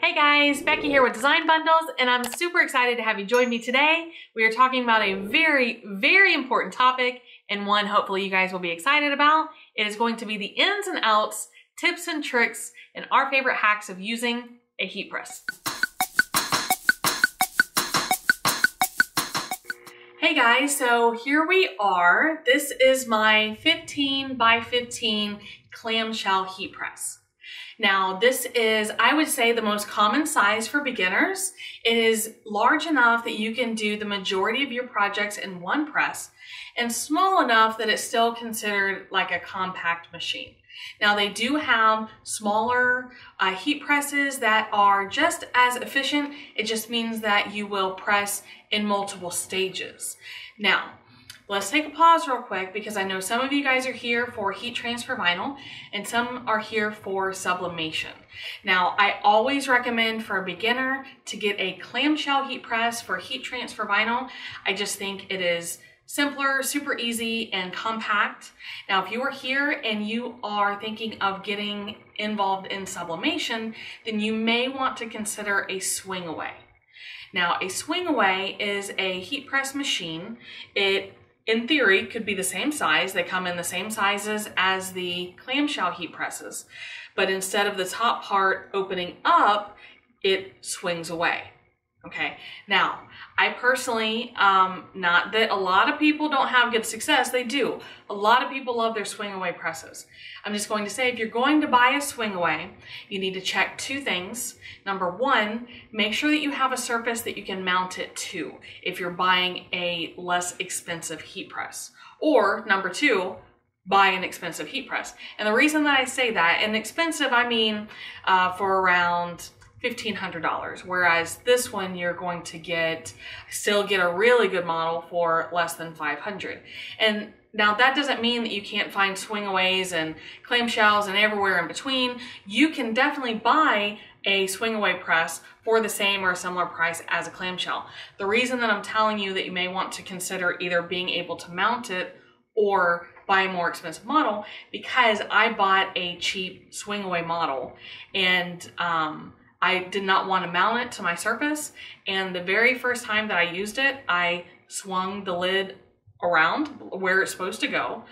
Hey guys, Becky here with Design Bundles, and I'm super excited to have you join me today. We are talking about a very, very important topic, and one hopefully you guys will be excited about. It is going to be the ins and outs, tips and tricks, and our favorite hacks of using a heat press. Hey guys, so here we are. This is my 15 by 15 clamshell heat press. Now, this is, I would say, the most common size for beginners. It is large enough that you can do the majority of your projects in one press and small enough that it's still considered like a compact machine. Now they do have smaller uh, heat presses that are just as efficient. It just means that you will press in multiple stages. Now, Let's take a pause real quick because I know some of you guys are here for heat transfer vinyl and some are here for sublimation. Now, I always recommend for a beginner to get a clamshell heat press for heat transfer vinyl. I just think it is simpler, super easy, and compact. Now, if you are here and you are thinking of getting involved in sublimation, then you may want to consider a swing away. Now, a swing away is a heat press machine. It in theory, could be the same size. They come in the same sizes as the clamshell heat presses. But instead of the top part opening up, it swings away. Okay, now I personally, um, not that a lot of people don't have good success, they do. A lot of people love their swing away presses. I'm just going to say if you're going to buy a swing away, you need to check two things. Number one, make sure that you have a surface that you can mount it to if you're buying a less expensive heat press. Or number two, buy an expensive heat press. And the reason that I say that, and expensive, I mean uh, for around $1,500. Whereas this one, you're going to get, still get a really good model for less than 500. And now that doesn't mean that you can't find swingaways and clamshells and everywhere in between. You can definitely buy a swingaway press for the same or a similar price as a clamshell. The reason that I'm telling you that you may want to consider either being able to mount it or buy a more expensive model because I bought a cheap swingaway model and um, I did not want to mount it to my surface. And the very first time that I used it, I swung the lid around where it's supposed to go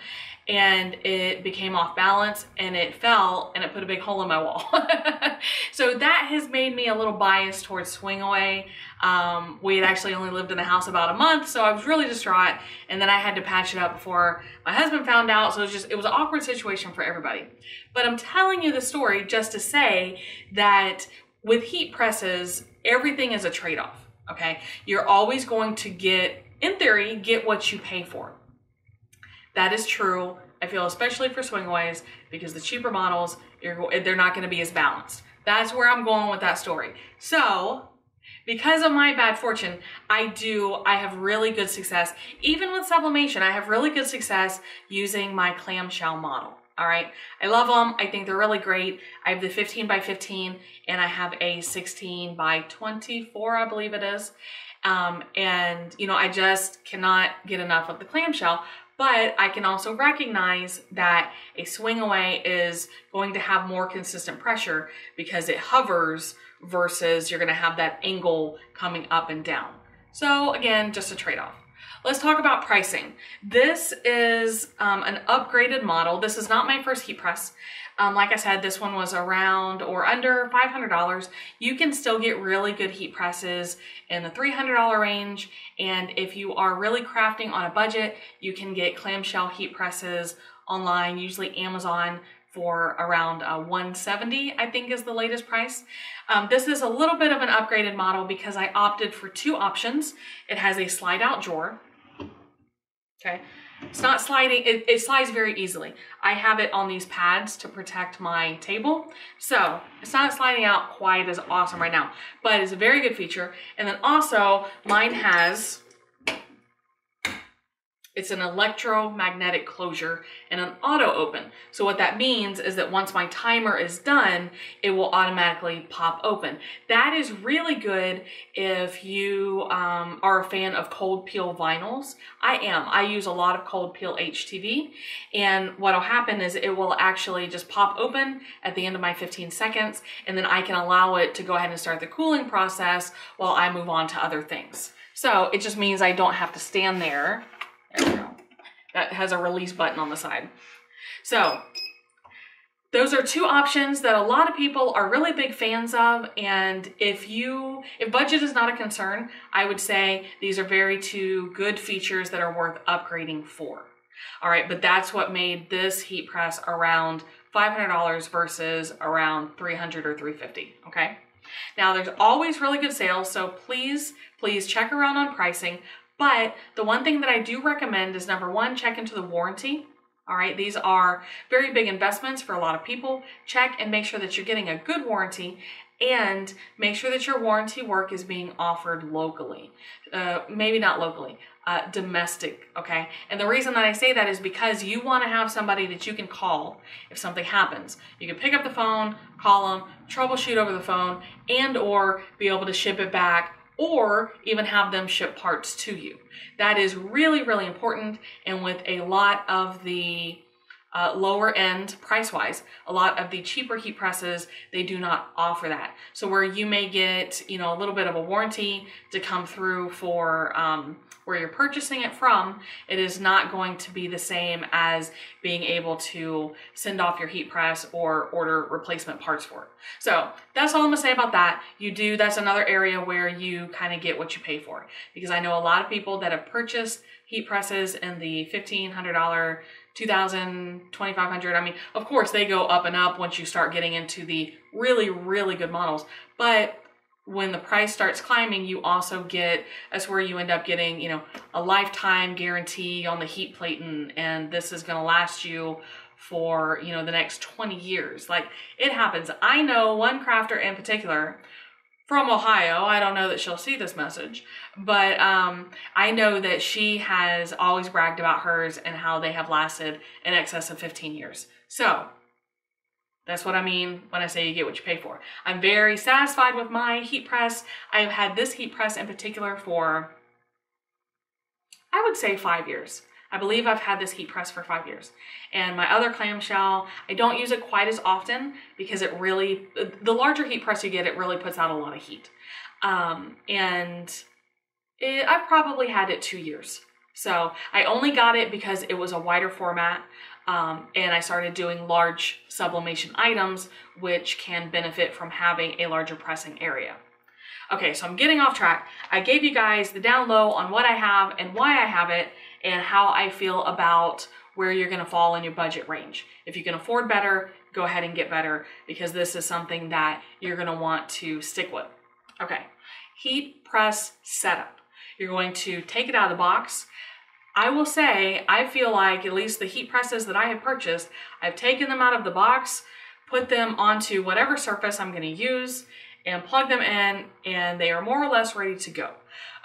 and it became off balance and it fell and it put a big hole in my wall. so that has made me a little biased towards swing away. Um, we had actually only lived in the house about a month, so I was really distraught. And then I had to patch it up before my husband found out. So it was just, it was an awkward situation for everybody. But I'm telling you the story just to say that with heat presses, everything is a trade-off, okay? You're always going to get, in theory, get what you pay for. That is true, I feel, especially for swingaways, because the cheaper models, they're not gonna be as balanced. That's where I'm going with that story. So, because of my bad fortune, I do, I have really good success. Even with sublimation, I have really good success using my clamshell model. All right. I love them. I think they're really great. I have the 15 by 15 and I have a 16 by 24, I believe it is. Um, and, you know, I just cannot get enough of the clamshell. But I can also recognize that a swing away is going to have more consistent pressure because it hovers versus you're going to have that angle coming up and down. So again, just a trade-off. Let's talk about pricing. This is um, an upgraded model. This is not my first heat press. Um, like I said, this one was around or under $500. You can still get really good heat presses in the $300 range. And if you are really crafting on a budget, you can get clamshell heat presses online, usually Amazon for around uh, 170 I think is the latest price. Um, this is a little bit of an upgraded model because I opted for two options. It has a slide out drawer okay? It's not sliding, it, it, slides very easily. I have it on these pads to protect my table. So it's not sliding out quite as awesome right now, but it's a very good feature. And then also mine has It's an electromagnetic closure and an auto open. So what that means is that once my timer is done, it will automatically pop open. That is really good if you um, are a fan of cold peel vinyls. I am. I use a lot of cold peel HTV and what'll happen is it will actually just pop open at the end of my 15 seconds and then I can allow it to go ahead and start the cooling process while I move on to other things. So it just means I don't have to stand there there we go. That has a release button on the side. So those are two options that a lot of people are really big fans of. And if you, if budget is not a concern, I would say these are very two good features that are worth upgrading for. All right, but that's what made this heat press around $500 versus around 300 or 350, okay? Now there's always really good sales, so please, please check around on pricing. But the one thing that I do recommend is number one, check into the warranty. All right, these are very big investments for a lot of people. Check and make sure that you're getting a good warranty and make sure that your warranty work is being offered locally. Uh, maybe not locally, uh, domestic, okay? And the reason that I say that is because you want to have somebody that you can call if something happens. You can pick up the phone, call them, troubleshoot over the phone, and or be able to ship it back or even have them ship parts to you. That is really, really important. And with a lot of the uh, lower end price wise. A lot of the cheaper heat presses, they do not offer that. So where you may get, you know, a little bit of a warranty to come through for um, where you're purchasing it from, it is not going to be the same as being able to send off your heat press or order replacement parts for it. So that's all I'm gonna say about that. You do, that's another area where you kind of get what you pay for. Because I know a lot of people that have purchased heat presses in the $1,500 2000 2500 i mean of course they go up and up once you start getting into the really really good models but when the price starts climbing you also get that's where you end up getting you know a lifetime guarantee on the heat plate and, and this is going to last you for you know the next 20 years like it happens i know one crafter in particular from Ohio. I don't know that she'll see this message, but um, I know that she has always bragged about hers and how they have lasted in excess of 15 years. So that's what I mean when I say you get what you pay for. I'm very satisfied with my heat press. I've had this heat press in particular for, I would say five years. I believe I've had this heat press for five years. And my other clamshell, I don't use it quite as often because it really, the larger heat press you get, it really puts out a lot of heat. Um, and it, I've probably had it two years. So I only got it because it was a wider format um, and I started doing large sublimation items, which can benefit from having a larger pressing area. Okay, so I'm getting off track. I gave you guys the down low on what I have and why I have it and how I feel about where you're gonna fall in your budget range. If you can afford better, go ahead and get better because this is something that you're gonna want to stick with. Okay, heat press setup. You're going to take it out of the box. I will say, I feel like at least the heat presses that I have purchased, I've taken them out of the box, put them onto whatever surface I'm gonna use, and plug them in and they are more or less ready to go.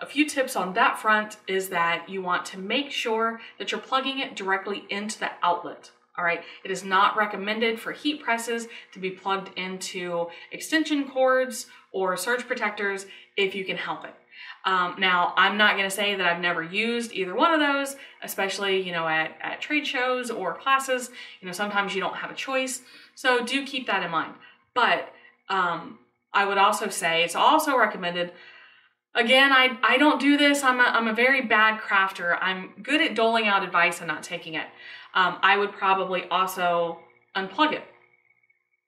A few tips on that front is that you want to make sure that you're plugging it directly into the outlet. All right, it is not recommended for heat presses to be plugged into extension cords or surge protectors if you can help it. Um, now, I'm not going to say that I've never used either one of those, especially, you know, at, at trade shows or classes. You know, sometimes you don't have a choice. So do keep that in mind. But um, I would also say it's also recommended. Again, I, I don't do this. I'm a, I'm a very bad crafter. I'm good at doling out advice and not taking it. Um, I would probably also unplug it,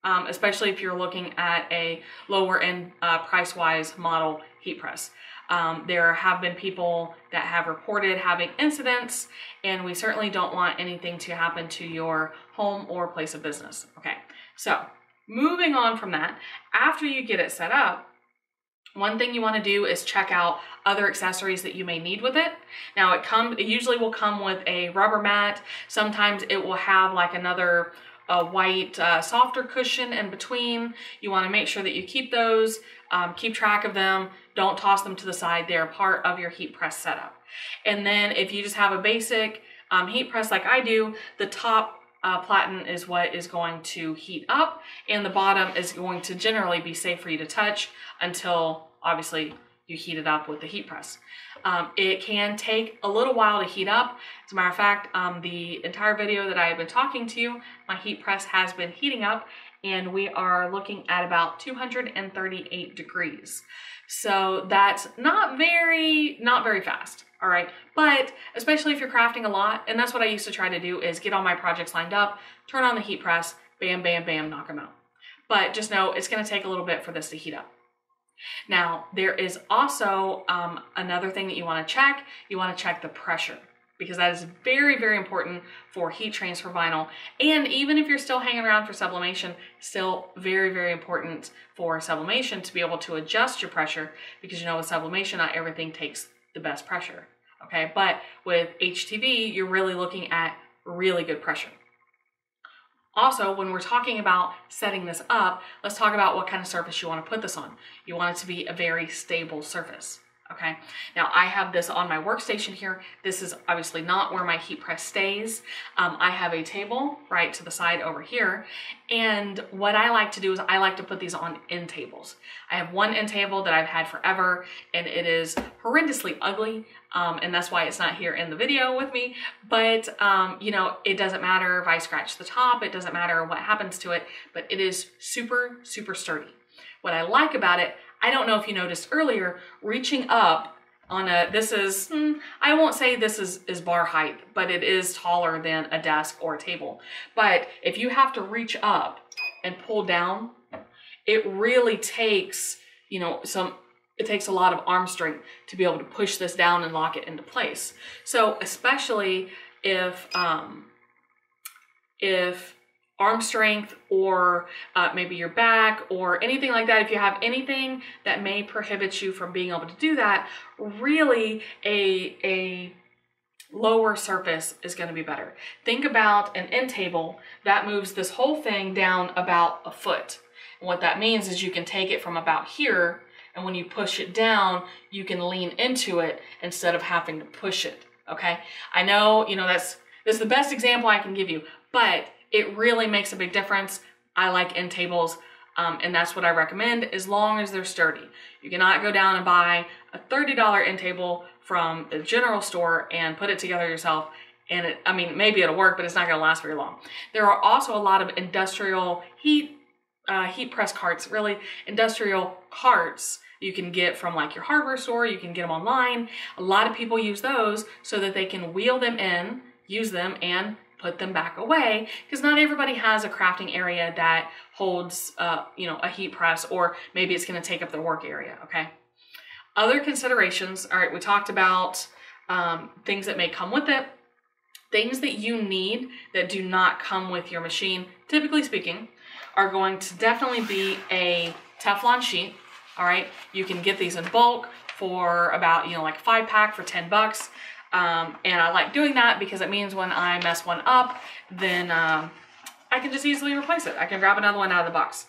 um, especially if you're looking at a lower end uh, price wise model heat press. Um, there have been people that have reported having incidents, and we certainly don't want anything to happen to your home or place of business. Okay, so Moving on from that, after you get it set up, one thing you want to do is check out other accessories that you may need with it. Now it come it usually will come with a rubber mat. Sometimes it will have like another a white uh, softer cushion in between. You want to make sure that you keep those, um, keep track of them. Don't toss them to the side. They're part of your heat press setup. And then if you just have a basic um, heat press like I do, the top uh, platen is what is going to heat up and the bottom is going to generally be safe for you to touch until obviously you heat it up with the heat press. Um, it can take a little while to heat up. As a matter of fact, um, the entire video that I have been talking to you, my heat press has been heating up and we are looking at about 238 degrees. So that's not very, not very fast, all right? But especially if you're crafting a lot, and that's what I used to try to do is get all my projects lined up, turn on the heat press, bam, bam, bam, knock them out. But just know it's gonna take a little bit for this to heat up. Now, there is also um, another thing that you wanna check. You wanna check the pressure because that is very, very important for heat transfer vinyl. And even if you're still hanging around for sublimation, still very, very important for sublimation to be able to adjust your pressure because you know with sublimation, not everything takes the best pressure, okay? But with HTV, you're really looking at really good pressure. Also, when we're talking about setting this up, let's talk about what kind of surface you want to put this on. You want it to be a very stable surface. Okay, now I have this on my workstation here. This is obviously not where my heat press stays. Um, I have a table right to the side over here. And what I like to do is I like to put these on end tables. I have one end table that I've had forever and it is horrendously ugly. Um, and that's why it's not here in the video with me. But, um, you know, it doesn't matter if I scratch the top, it doesn't matter what happens to it, but it is super, super sturdy. What I like about it, I don't know if you noticed earlier, reaching up on a, this is, hmm, I won't say this is, is bar height, but it is taller than a desk or a table. But if you have to reach up and pull down, it really takes, you know, some, it takes a lot of arm strength to be able to push this down and lock it into place. So especially if, um, if arm strength or uh, maybe your back or anything like that, if you have anything that may prohibit you from being able to do that, really a, a lower surface is going to be better. Think about an end table that moves this whole thing down about a foot. And what that means is you can take it from about here and when you push it down, you can lean into it instead of having to push it. Okay. I know, you know, that's, that's the best example I can give you, but it really makes a big difference. I like end tables. Um, and that's what I recommend as long as they're sturdy. You cannot go down and buy a $30 end table from the general store and put it together yourself. And it, I mean, maybe it'll work, but it's not gonna last very long. There are also a lot of industrial heat, uh, heat press carts, really industrial carts you can get from like your hardware store, you can get them online. A lot of people use those so that they can wheel them in, use them, and put them back away because not everybody has a crafting area that holds, uh, you know, a heat press or maybe it's going to take up their work area. Okay. Other considerations. All right. We talked about um, things that may come with it, things that you need that do not come with your machine, typically speaking, are going to definitely be a Teflon sheet. All right. You can get these in bulk for about, you know, like five pack for 10 bucks. Um, and I like doing that because it means when I mess one up, then um, I can just easily replace it. I can grab another one out of the box.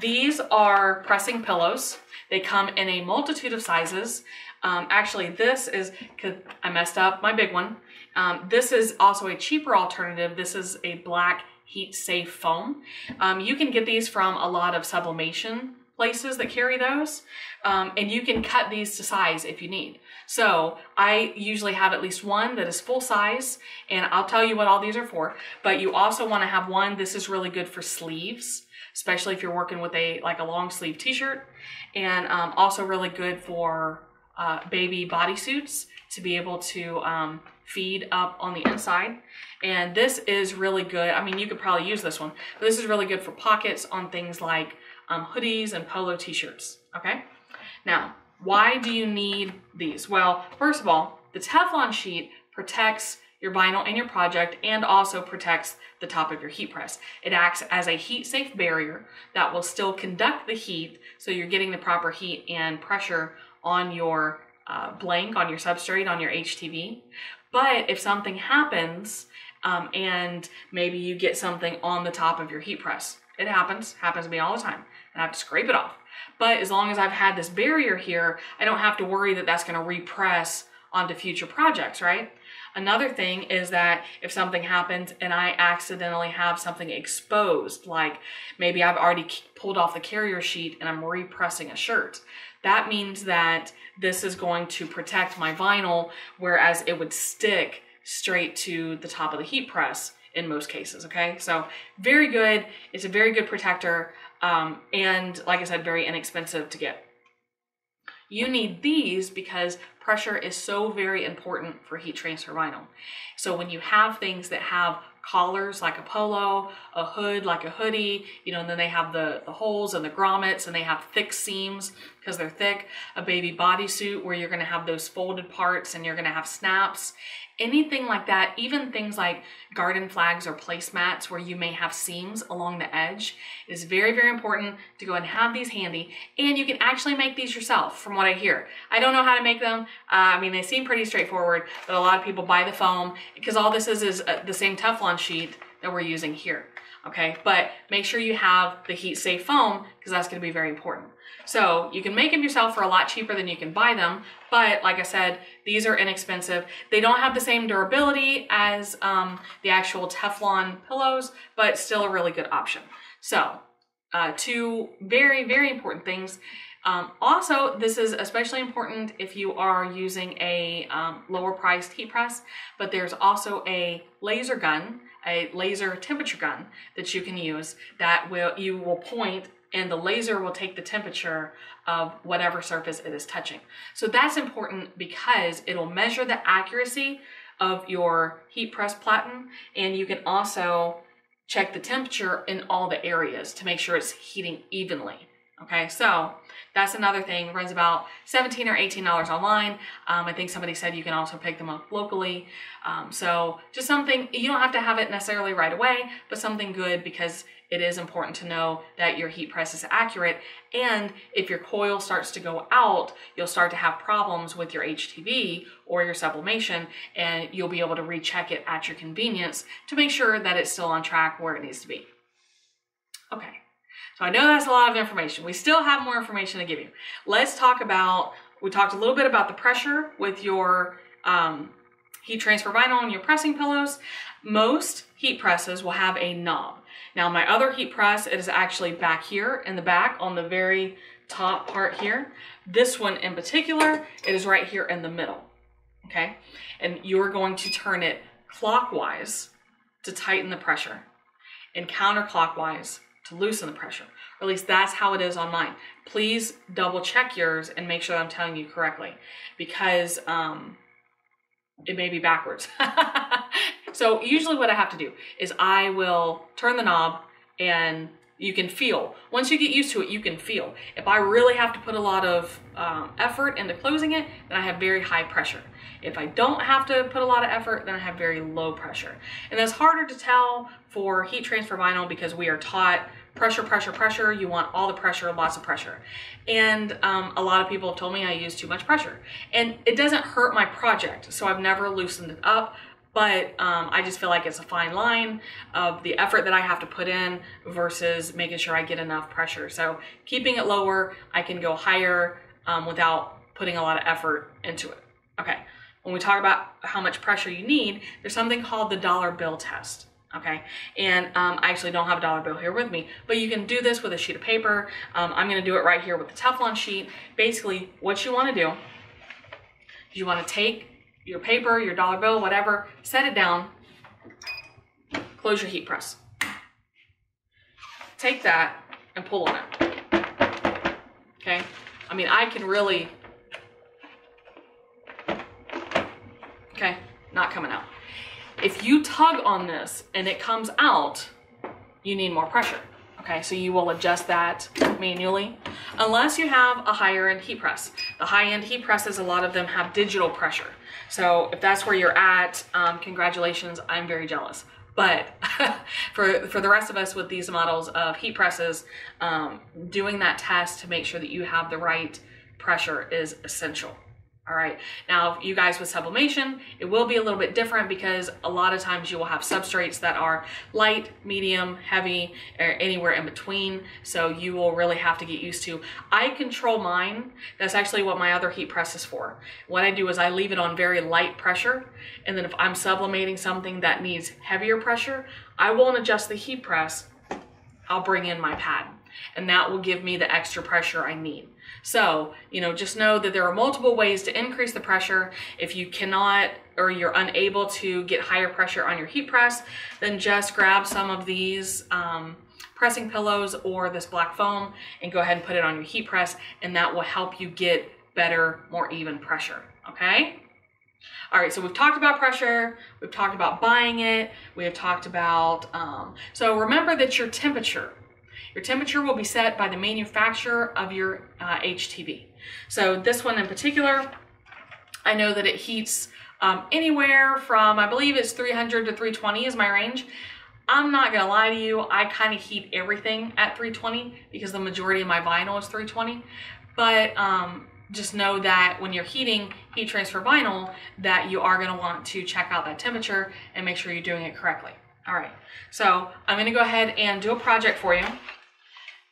These are pressing pillows. They come in a multitude of sizes. Um, actually, this is, cause I messed up my big one. Um, this is also a cheaper alternative. This is a black heat safe foam. Um, you can get these from a lot of sublimation places that carry those. Um, and you can cut these to size if you need. So I usually have at least one that is full size and I'll tell you what all these are for, but you also wanna have one, this is really good for sleeves, especially if you're working with a like a long sleeve t-shirt and um, also really good for uh, baby bodysuits to be able to um, feed up on the inside. And this is really good. I mean, you could probably use this one, but this is really good for pockets on things like um, hoodies and polo t-shirts, okay? Now, why do you need these? Well, first of all, the Teflon sheet protects your vinyl and your project and also protects the top of your heat press. It acts as a heat safe barrier that will still conduct the heat so you're getting the proper heat and pressure on your uh, blank, on your substrate, on your HTV. But if something happens um, and maybe you get something on the top of your heat press. It happens, happens to me all the time, and I have to scrape it off. But as long as I've had this barrier here, I don't have to worry that that's gonna repress onto future projects, right? Another thing is that if something happens and I accidentally have something exposed, like maybe I've already pulled off the carrier sheet and I'm repressing a shirt, that means that this is going to protect my vinyl, whereas it would stick straight to the top of the heat press in most cases, okay? So very good. It's a very good protector. Um, and like I said, very inexpensive to get. You need these because pressure is so very important for heat transfer vinyl. So when you have things that have collars like a polo, a hood like a hoodie, you know, and then they have the, the holes and the grommets and they have thick seams because they're thick, a baby bodysuit where you're gonna have those folded parts and you're gonna have snaps anything like that, even things like garden flags or placemats where you may have seams along the edge, it is very, very important to go and have these handy. And you can actually make these yourself from what I hear. I don't know how to make them. Uh, I mean, they seem pretty straightforward, but a lot of people buy the foam because all this is is uh, the same Teflon sheet that we're using here. Okay, but make sure you have the heat safe foam because that's gonna be very important. So you can make them yourself for a lot cheaper than you can buy them. But like I said, these are inexpensive. They don't have the same durability as um, the actual Teflon pillows, but still a really good option. So uh, two very, very important things. Um, also, this is especially important if you are using a um, lower priced heat press, but there's also a laser gun, a laser temperature gun that you can use that will you will point and the laser will take the temperature of whatever surface it is touching. So that's important because it'll measure the accuracy of your heat press platen and you can also check the temperature in all the areas to make sure it's heating evenly. Okay, so that's another thing. Runs about 17 or $18 online. Um, I think somebody said you can also pick them up locally. Um, so just something, you don't have to have it necessarily right away, but something good because it is important to know that your heat press is accurate. And if your coil starts to go out, you'll start to have problems with your HTV or your sublimation, and you'll be able to recheck it at your convenience to make sure that it's still on track where it needs to be. Okay, so I know that's a lot of information. We still have more information to give you. Let's talk about, we talked a little bit about the pressure with your um, heat transfer vinyl and your pressing pillows. Most heat presses will have a knob. Now my other heat press, it is actually back here in the back on the very top part here. This one in particular, it is right here in the middle, okay? And you're going to turn it clockwise to tighten the pressure and counterclockwise to loosen the pressure. Or at least that's how it is on mine. Please double check yours and make sure I'm telling you correctly because um, it may be backwards. so usually what I have to do is I will turn the knob and you can feel. Once you get used to it, you can feel. If I really have to put a lot of um, effort into closing it, then I have very high pressure. If I don't have to put a lot of effort, then I have very low pressure. And that's harder to tell for heat transfer vinyl because we are taught pressure, pressure, pressure. You want all the pressure, lots of pressure. And um, a lot of people have told me I use too much pressure. And it doesn't hurt my project, so I've never loosened it up. But um, I just feel like it's a fine line of the effort that I have to put in versus making sure I get enough pressure. So keeping it lower, I can go higher um, without putting a lot of effort into it. Okay, when we talk about how much pressure you need, there's something called the dollar bill test okay? And um, I actually don't have a dollar bill here with me, but you can do this with a sheet of paper. Um, I'm gonna do it right here with the Teflon sheet. Basically, what you wanna do, is you wanna take your paper, your dollar bill, whatever, set it down, close your heat press. Take that and pull on it, okay? I mean, I can really, okay, not coming out. If you tug on this and it comes out, you need more pressure. Okay, so you will adjust that manually, unless you have a higher end heat press. The high end heat presses, a lot of them have digital pressure. So if that's where you're at, um, congratulations, I'm very jealous. But for, for the rest of us with these models of heat presses, um, doing that test to make sure that you have the right pressure is essential. All right. Now, you guys with sublimation, it will be a little bit different because a lot of times you will have substrates that are light, medium, heavy, or anywhere in between. So you will really have to get used to. I control mine. That's actually what my other heat press is for. What I do is I leave it on very light pressure. And then if I'm sublimating something that needs heavier pressure, I won't adjust the heat press. I'll bring in my pad and that will give me the extra pressure I need. So, you know, just know that there are multiple ways to increase the pressure. If you cannot or you're unable to get higher pressure on your heat press, then just grab some of these um, pressing pillows or this black foam and go ahead and put it on your heat press and that will help you get better, more even pressure, okay? All right, so we've talked about pressure, we've talked about buying it, we have talked about, um, so remember that your temperature your temperature will be set by the manufacturer of your uh, HTV. So this one in particular, I know that it heats um, anywhere from, I believe it's 300 to 320 is my range. I'm not gonna lie to you, I kind of heat everything at 320 because the majority of my vinyl is 320. But um, just know that when you're heating heat transfer vinyl, that you are gonna want to check out that temperature and make sure you're doing it correctly. All right, so I'm gonna go ahead and do a project for you.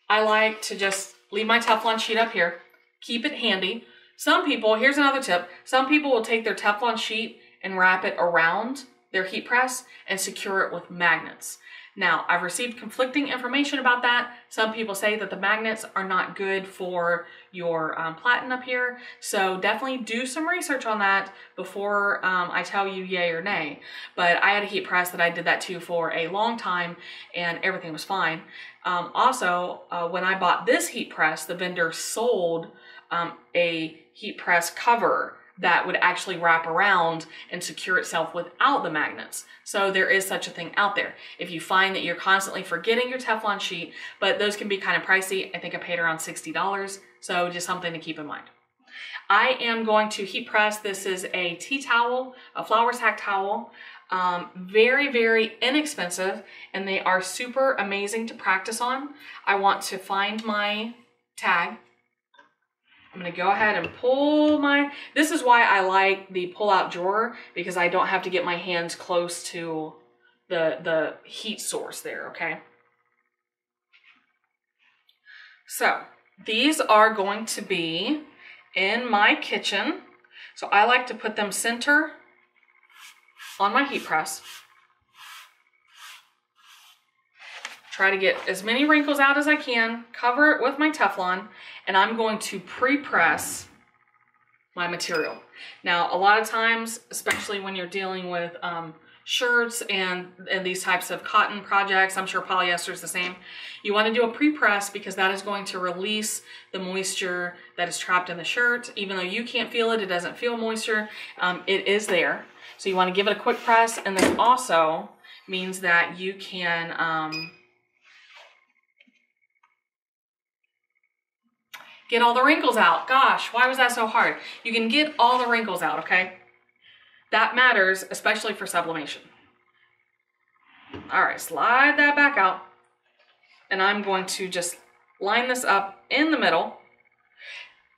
I like to just leave my Teflon sheet up here, keep it handy. Some people, here's another tip, some people will take their Teflon sheet and wrap it around their heat press and secure it with magnets. Now, I've received conflicting information about that. Some people say that the magnets are not good for your um, platen up here, so definitely do some research on that before um, I tell you yay or nay. But I had a heat press that I did that to for a long time and everything was fine. Um, also, uh, when I bought this heat press, the vendor sold um, a heat press cover that would actually wrap around and secure itself without the magnets. So there is such a thing out there. If you find that you're constantly forgetting your Teflon sheet, but those can be kind of pricey. I think I paid around $60. So just something to keep in mind. I am going to heat press. This is a tea towel, a flour sack towel. Um, very, very inexpensive, and they are super amazing to practice on. I want to find my tag. I'm gonna go ahead and pull my, this is why I like the pull out drawer because I don't have to get my hands close to the, the heat source there, okay? So these are going to be in my kitchen. So I like to put them center on my heat press. Try to get as many wrinkles out as I can, cover it with my Teflon, and I'm going to pre-press my material. Now, a lot of times, especially when you're dealing with um, shirts and, and these types of cotton projects, I'm sure polyester is the same, you want to do a pre-press because that is going to release the moisture that is trapped in the shirt. Even though you can't feel it, it doesn't feel moisture, um, it is there. So you want to give it a quick press and this also means that you can um, get all the wrinkles out. Gosh, why was that so hard? You can get all the wrinkles out, okay? That matters, especially for sublimation. All right, slide that back out. And I'm going to just line this up in the middle.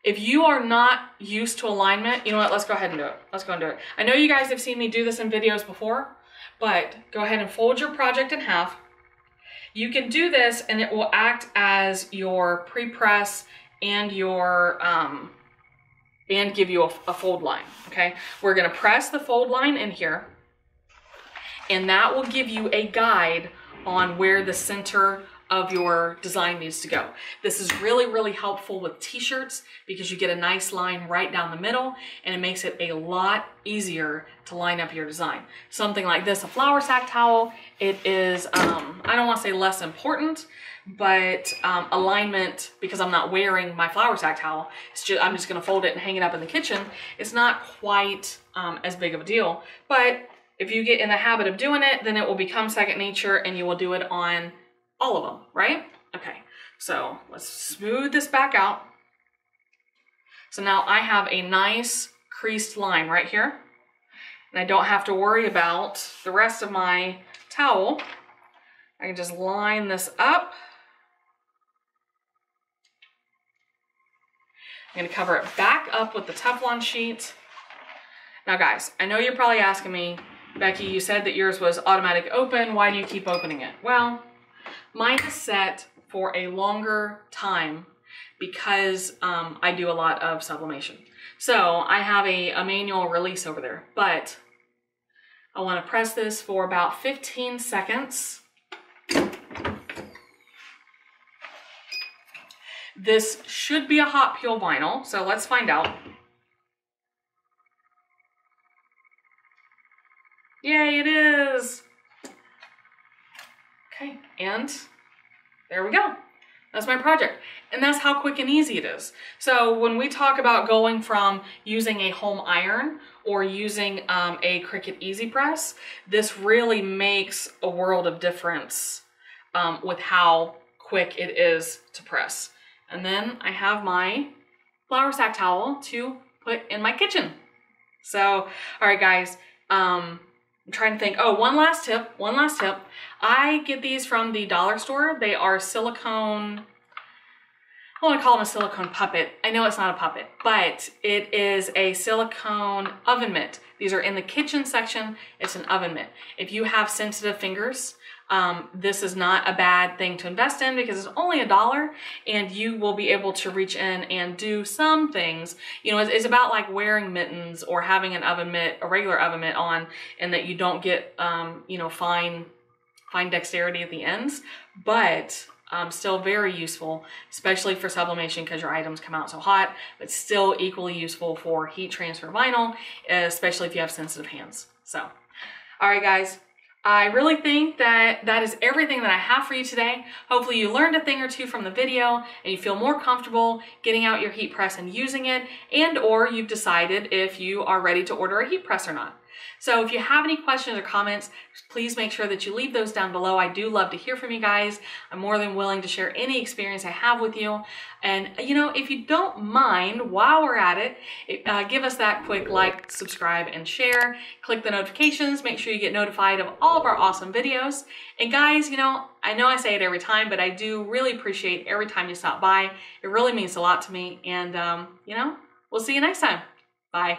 If you are not used to alignment, you know what, let's go ahead and do it. Let's go and do it. I know you guys have seen me do this in videos before, but go ahead and fold your project in half. You can do this and it will act as your pre-press and your, um, and give you a, a fold line, okay? We're gonna press the fold line in here and that will give you a guide on where the center of your design needs to go. This is really, really helpful with t-shirts because you get a nice line right down the middle and it makes it a lot easier to line up your design. Something like this, a flour sack towel, it is, um, I don't wanna say less important, but um, alignment, because I'm not wearing my flour sack towel, it's just, I'm just gonna fold it and hang it up in the kitchen, it's not quite um, as big of a deal. But if you get in the habit of doing it, then it will become second nature and you will do it on all of them, right? Okay, so let's smooth this back out. So now I have a nice creased line right here. And I don't have to worry about the rest of my towel. I can just line this up. I'm gonna cover it back up with the Teflon sheet. Now guys, I know you're probably asking me, Becky, you said that yours was automatic open. Why do you keep opening it? Well, mine is set for a longer time because um, I do a lot of sublimation. So I have a, a manual release over there, but I wanna press this for about 15 seconds. This should be a hot peel vinyl, so let's find out. Yay, it is! Okay, and there we go. That's my project. And that's how quick and easy it is. So when we talk about going from using a home iron or using um, a Cricut Easy Press, this really makes a world of difference um, with how quick it is to press. And then I have my flour sack towel to put in my kitchen. So, all right guys, um, I'm trying to think. Oh, one last tip, one last tip. I get these from the dollar store. They are silicone, I want to call them a silicone puppet. I know it's not a puppet, but it is a silicone oven mitt. These are in the kitchen section. It's an oven mitt. If you have sensitive fingers, um, this is not a bad thing to invest in because it's only a dollar and you will be able to reach in and do some things. You know, it's, it's about like wearing mittens or having an oven mitt, a regular oven mitt on and that you don't get, um, you know, fine, fine dexterity at the ends, but um, still very useful, especially for sublimation because your items come out so hot, but still equally useful for heat transfer vinyl, especially if you have sensitive hands. So, all right, guys, I really think that that is everything that I have for you today. Hopefully you learned a thing or two from the video and you feel more comfortable getting out your heat press and using it and or you've decided if you are ready to order a heat press or not. So if you have any questions or comments, please make sure that you leave those down below. I do love to hear from you guys. I'm more than willing to share any experience I have with you. And you know, if you don't mind, while we're at it, uh, give us that quick like, subscribe, and share. Click the notifications. Make sure you get notified of all of our awesome videos. And guys, you know, I know I say it every time, but I do really appreciate every time you stop by. It really means a lot to me. And, um, you know, we'll see you next time. Bye.